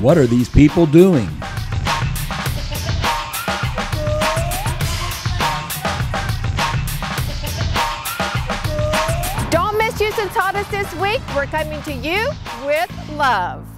What are these people doing? Don't miss Houston Taught Us this week. We're coming to you with love.